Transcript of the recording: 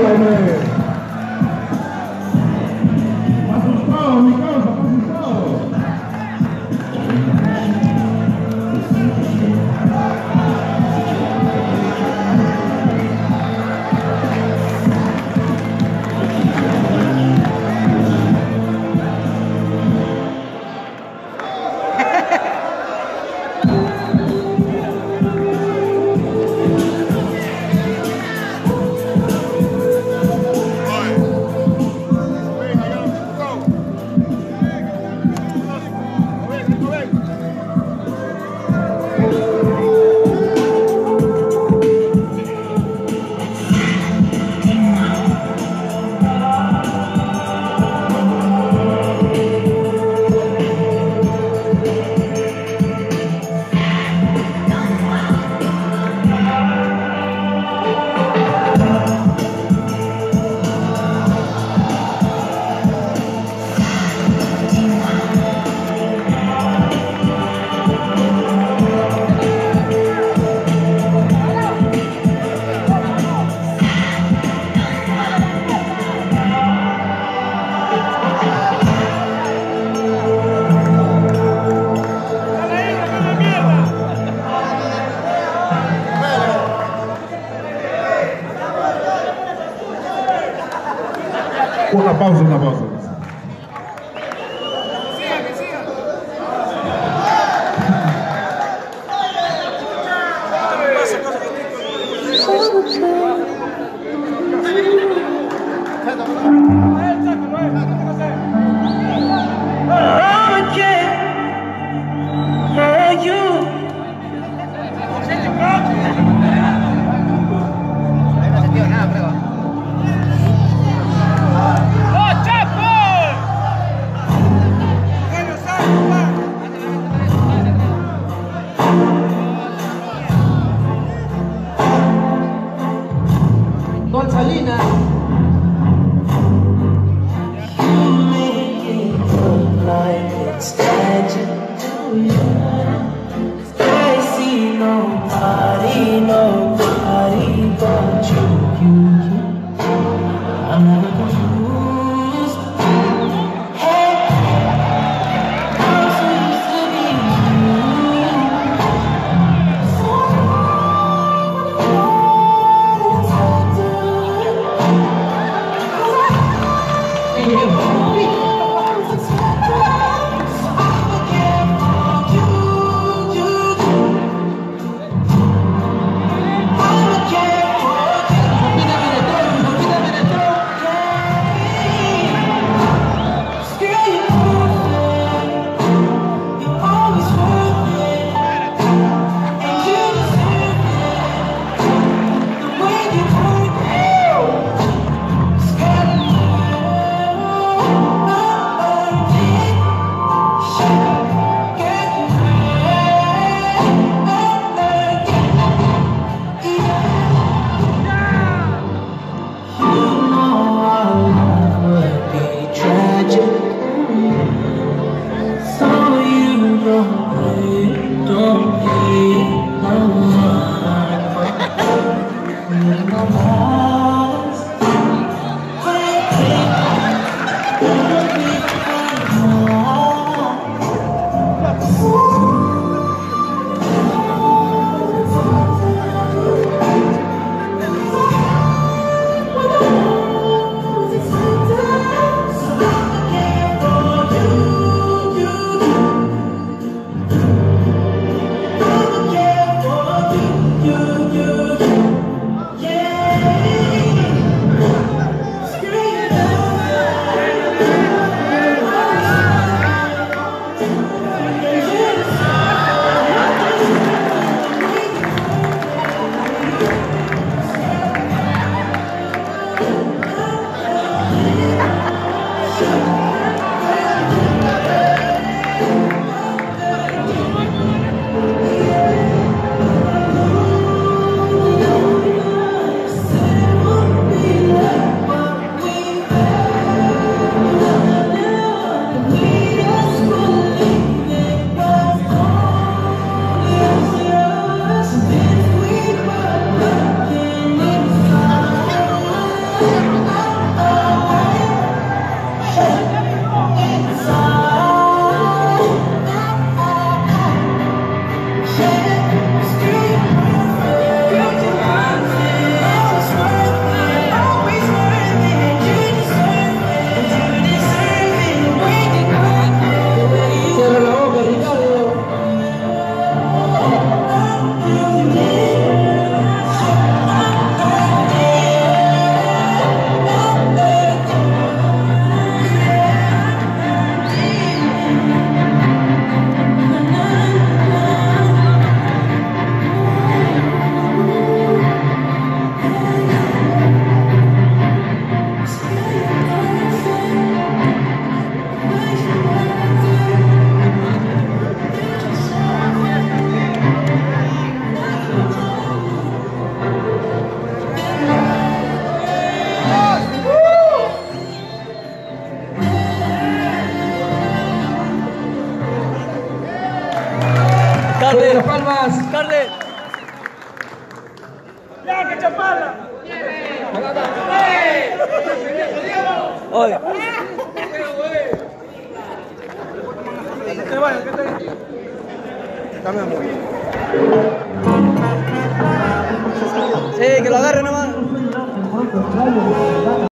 네. Uma pausa, uma pausa. Carle. las palmas. Carle. ¡Ya, que chaparla! Oye. Que te... Sí, que lo agarre nomás.